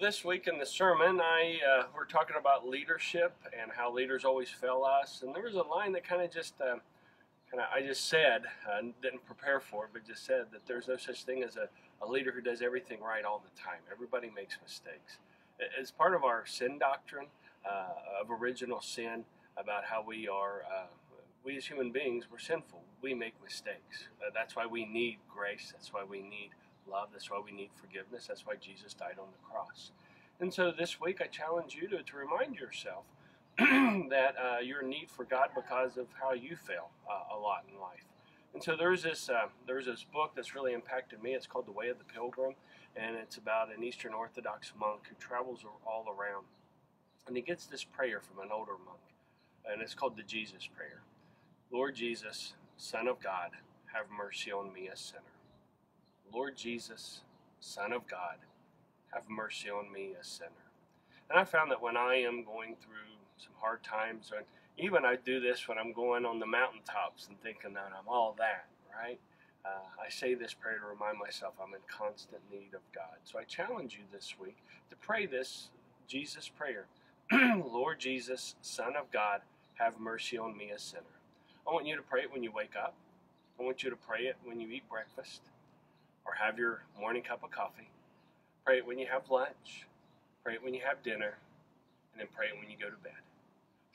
this week in the sermon, I uh, we're talking about leadership and how leaders always fail us. And there was a line that kind of just, uh, kind of, I just said, uh, didn't prepare for it, but just said that there's no such thing as a, a leader who does everything right all the time. Everybody makes mistakes. It's part of our sin doctrine uh, of original sin about how we are. Uh, we as human beings, we're sinful. We make mistakes. Uh, that's why we need grace. That's why we need love. That's why we need forgiveness. That's why Jesus died on the cross. And so this week I challenge you to, to remind yourself that uh, your need for God because of how you fail uh, a lot in life. And so there's this uh, there's this book that's really impacted me. It's called The Way of the Pilgrim, and it's about an Eastern Orthodox monk who travels all around, and he gets this prayer from an older monk, and it's called the Jesus Prayer. Lord Jesus, Son of God, have mercy on me, a sinner. Lord Jesus, Son of God, have mercy on me, a sinner. And I found that when I am going through some hard times, and even I do this when I'm going on the mountaintops and thinking that I'm all that, right? Uh, I say this prayer to remind myself I'm in constant need of God. So I challenge you this week to pray this Jesus prayer Lord Jesus, Son of God, have mercy on me, a sinner. I want you to pray it when you wake up. I want you to pray it when you eat breakfast or have your morning cup of coffee. Pray it when you have lunch. Pray it when you have dinner. And then pray it when you go to bed.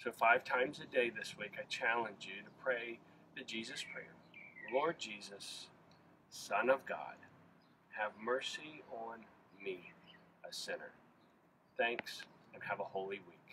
So, five times a day this week, I challenge you to pray the Jesus prayer Lord Jesus, Son of God, have mercy on me, a sinner. Thanks, and have a holy week.